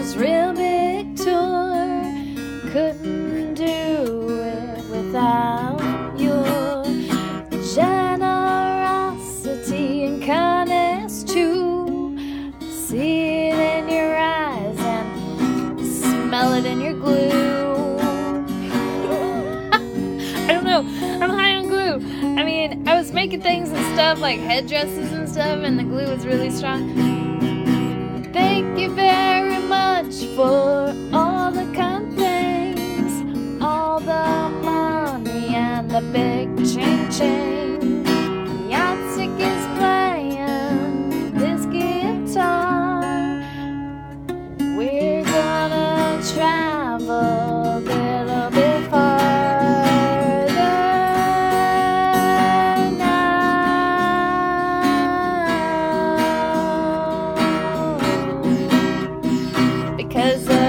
this real big tour. Couldn't do it without your generosity and kindness, too. See it in your eyes and smell it in your glue. I don't know. I'm high on glue. I mean, I was making things and stuff like headdresses and stuff, and the glue was really strong. the big ching ching. Yancik is playing this guitar. We're gonna travel a little bit farther now. Because